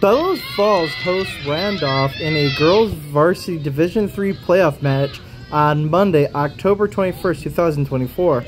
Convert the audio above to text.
Bellows Falls hosts Randolph in a girls varsity Division III playoff match on Monday, October 21st, 2024.